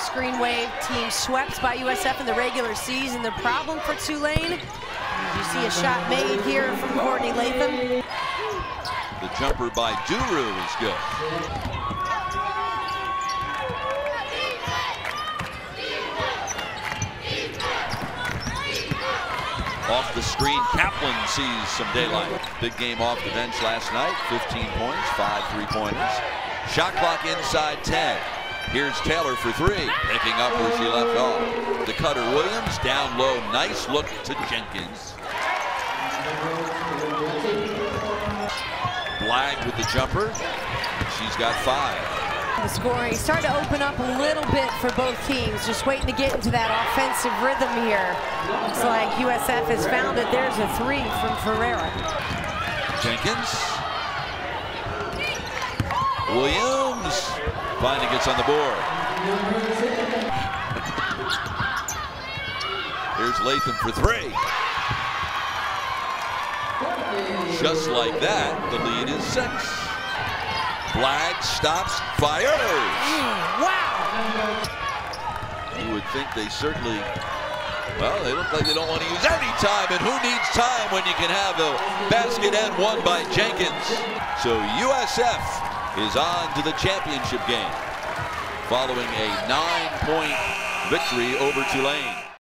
screen wave. Team swept by USF in the regular season. The problem for Tulane, you see a shot made here from Courtney Latham. The jumper by Duru is good. Off the screen, Kaplan sees some daylight. Big game off the bench last night. 15 points, five three-pointers. Shot clock inside 10. Here's Taylor for three, picking up where she left off. The cutter Williams down low. Nice look to Jenkins. Blagg with the jumper. She's got five. The scoring starting to open up a little bit for both teams. Just waiting to get into that offensive rhythm here. Looks like USF has found it. There's a three from Ferreira. Jenkins. Williams finally gets on the board. Here's Latham for three. Just like that, the lead is six. Blagg stops, fires. Mm, wow. You would think they certainly, well, they look like they don't want to use any time, and who needs time when you can have a basket and one by Jenkins? So USF is on to the championship game following a nine-point victory over Tulane.